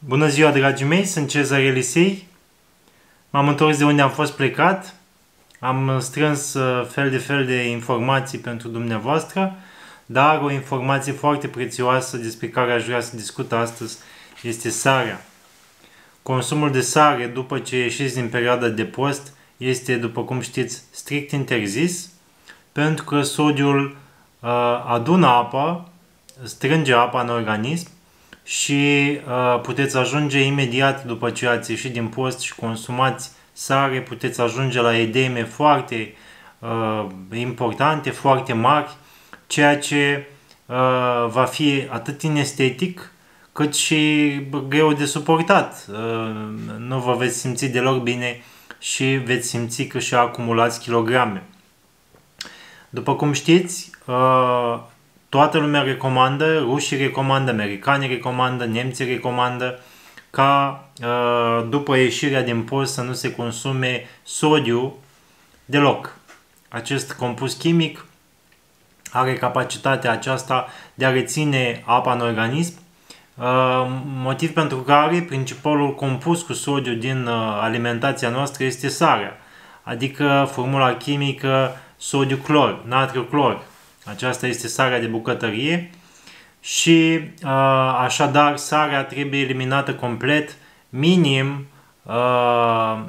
Bună ziua, dragii mei, sunt Cezar Elisei. M-am întors de unde am fost plecat. Am strâns uh, fel de fel de informații pentru dumneavoastră, dar o informație foarte prețioasă despre care aș vrea să discut astăzi este sarea. Consumul de sare după ce ieșiți din perioada de post este, după cum știți, strict interzis, pentru că sodiul uh, adună apă, strânge apa în organism și uh, puteți ajunge imediat după ce ați ieșit din post și consumați sare, puteți ajunge la edeme foarte uh, importante, foarte mari, ceea ce uh, va fi atât inestetic cât și greu de suportat. Uh, nu vă veți simți deloc bine și veți simți că și acumulați kilograme. După cum știți, uh, toată lumea recomandă, rușii recomandă, americanii recomandă, nemții recomandă ca uh, după ieșirea din post să nu se consume sodiu deloc. Acest compus chimic are capacitatea aceasta de a reține apa în organism, uh, motiv pentru care principalul compus cu sodiu din uh, alimentația noastră este sarea, adică formula chimică sodiu-clor, natriu-clor. Aceasta este sarea de bucătărie și uh, așadar sarea trebuie eliminată complet, minim uh,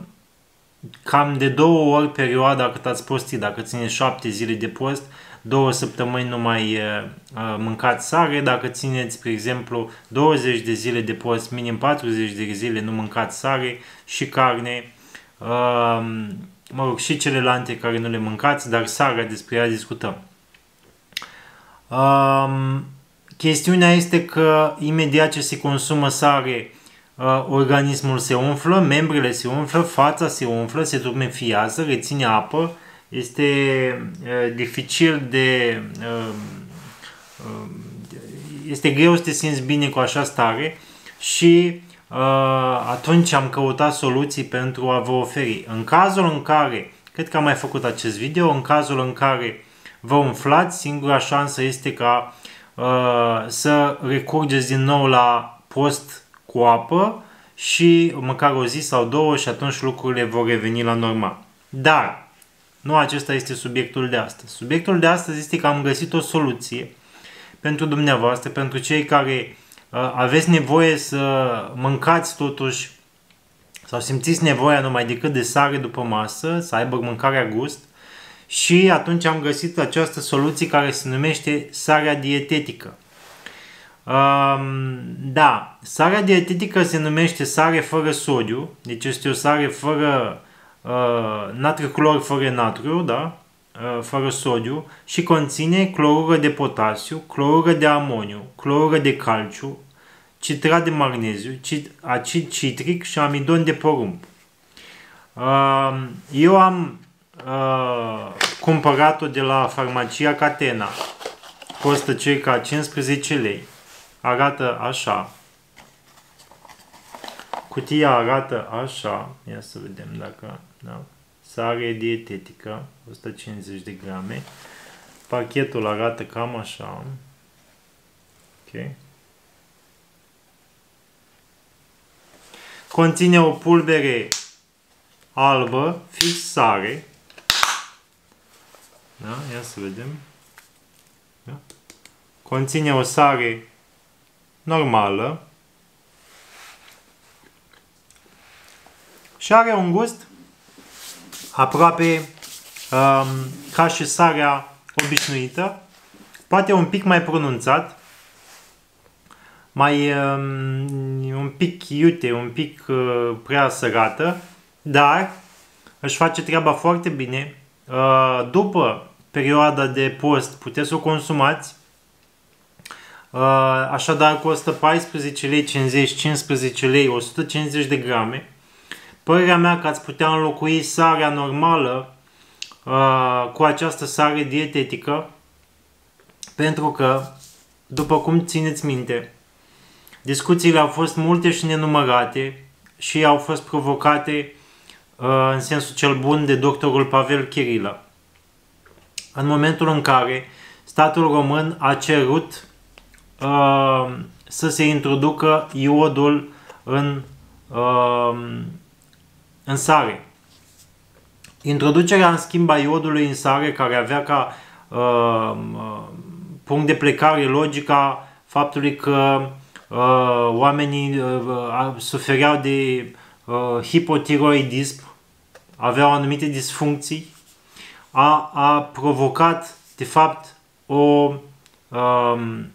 cam de două ori perioada cât ați postit. Dacă țineți șapte zile de post, două săptămâni nu mai uh, mâncați sare. Dacă țineți, spre exemplu, 20 de zile de post, minim 40 de zile nu mâncați sare și carne. Uh, mă rog, și celelalte care nu le mâncați, dar sarea despre ea discutăm. Um, chestiunea este că imediat ce se consumă sare, uh, organismul se umflă, membrele se umflă, fața se umflă, se turmefiază, reține apă, este uh, dificil de... Uh, uh, este greu să te simți bine cu așa stare și uh, atunci am căutat soluții pentru a vă oferi. În cazul în care, cred că am mai făcut acest video, în cazul în care vă umflați, singura șansă este ca uh, să recurgeți din nou la post cu apă și măcar o zi sau două și atunci lucrurile vor reveni la normal. Dar nu acesta este subiectul de astăzi. Subiectul de astăzi este că am găsit o soluție pentru dumneavoastră, pentru cei care uh, aveți nevoie să mâncați totuși sau simțiți nevoia numai decât de sare după masă, să aibă mâncarea gust, și atunci am găsit această soluție care se numește sarea dietetică. Um, da, sarea dietetică se numește sare fără sodiu, deci este o sare fără uh, natriu clor fără natriu, da? Uh, fără sodiu și conține clorură de potasiu, clorură de amoniu, clorură de calciu, citrat de magneziu, cit- acid citric și amidon de porumb. Uh, eu am uh, cumpărat-o de la farmacia Catena. Costă circa 15 lei. Arată așa. Cutia arată așa. Ia să vedem dacă... Da. Sare dietetică, 150 de grame. Pachetul arată cam așa. Ok. Conține o pulbere albă, fix sare, da? Ia să vedem. Da? Conține o sare normală și are un gust aproape um, ca și sarea obișnuită, poate un pic mai pronunțat, mai um, un pic iute, un pic uh, prea sărată, dar își face treaba foarte bine. Uh, după perioada de post puteți să o consumați. Uh, așadar costă 14 lei 50, 15 lei, 150 de grame. Părerea mea că ați putea înlocui sarea normală uh, cu această sare dietetică pentru că, după cum țineți minte, discuțiile au fost multe și nenumărate și au fost provocate uh, în sensul cel bun de doctorul Pavel Chirilă în momentul în care statul român a cerut uh, să se introducă iodul în, în sare. Introducerea în schimb a iodului în sare, care avea ca uh, punct de plecare logica faptului că uh, oamenii uh, sufereau de uh, hipotiroidism, aveau anumite disfuncții, a, a provocat, de fapt, o. Um,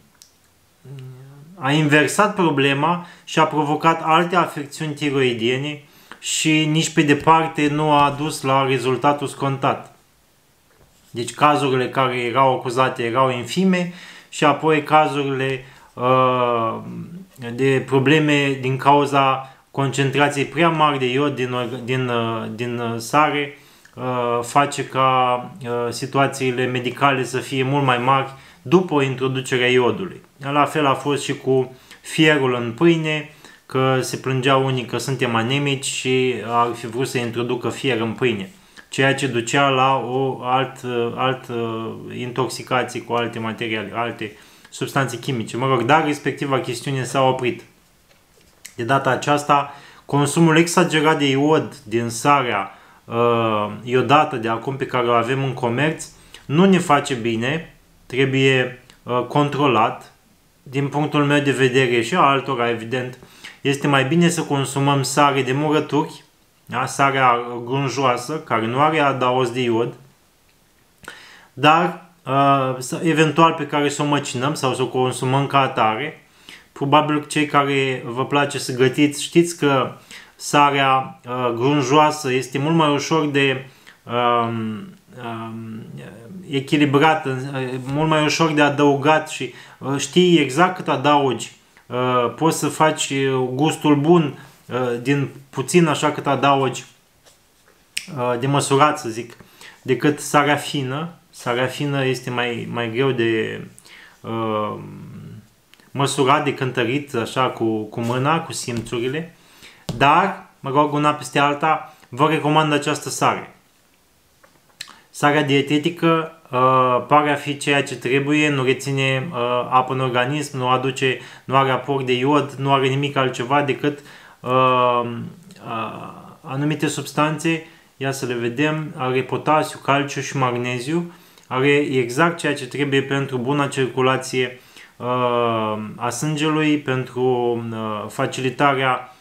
a inversat problema și a provocat alte afecțiuni tiroidiene și nici pe departe nu a dus la rezultatul scontat. Deci cazurile care erau acuzate erau infime și apoi cazurile uh, de probleme din cauza concentrației prea mari de iod din, din, uh, din uh, sare uh, face ca uh, situațiile medicale să fie mult mai mari după introducerea iodului. La fel a fost și cu fierul în pâine, că se plângeau unii că suntem anemici și ar fi vrut să introducă fier în pâine, ceea ce ducea la o alt, alt intoxicație cu alte materiale, alte substanțe chimice. Mă rog, dar respectiva chestiune s-a oprit. De data aceasta, consumul exagerat de iod din sarea uh, iodată de acum pe care o avem în comerț nu ne face bine, trebuie uh, controlat. Din punctul meu de vedere și a altora, evident, este mai bine să consumăm sare de murături, da? sarea grunjoasă, care nu are adaos de iod, dar uh, eventual pe care să o măcinăm sau să o consumăm ca atare. Probabil cei care vă place să gătiți știți că sarea uh, grunjoasă este mult mai ușor de um, um, echilibrat, uh, mult mai ușor de adăugat și uh, știi exact cât adaugi. Uh, poți să faci uh, gustul bun uh, din puțin așa cât adaugi uh, de măsurat să zic, decât sarea fină. Sarea fină este mai, mai greu de uh, măsurat, de cântărit așa cu, cu mâna, cu simțurile. Dar, mă rog, una peste alta, vă recomand această sare. Sarea dietetică uh, pare a fi ceea ce trebuie, nu reține uh, apă în organism, nu aduce, nu are aport de iod, nu are nimic altceva decât uh, uh, anumite substanțe, ia să le vedem, are potasiu, calciu și magneziu, are exact ceea ce trebuie pentru buna circulație uh, a sângelui, pentru uh, facilitarea Uh,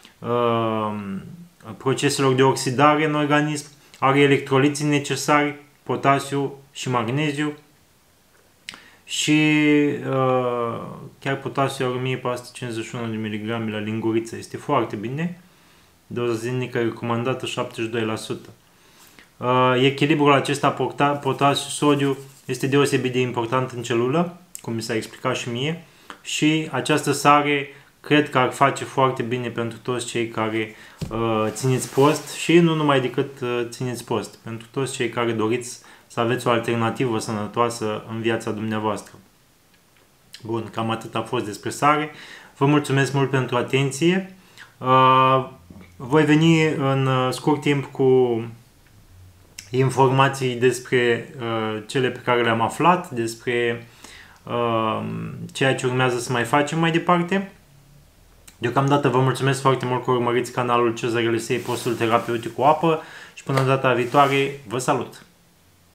proceselor de oxidare în organism, are electroliții necesari, potasiu și magneziu și uh, chiar potasiu are 1451 de mg la linguriță, este foarte bine. Doza zilnică recomandată 72%. Uh, echilibrul acesta potasiu-sodiu este deosebit de important în celulă, cum mi s-a explicat și mie, și această sare cred că ar face foarte bine pentru toți cei care uh, țineți post și nu numai decât uh, țineți post, pentru toți cei care doriți să aveți o alternativă sănătoasă în viața dumneavoastră. Bun, cam atât a fost despre sare. Vă mulțumesc mult pentru atenție. Uh, voi veni în uh, scurt timp cu informații despre uh, cele pe care le-am aflat, despre uh, ceea ce urmează să mai facem mai departe. Deocamdată vă mulțumesc foarte mult că urmăriți canalul Cezar Elisei, postul terapeutic cu apă și până data viitoare vă salut!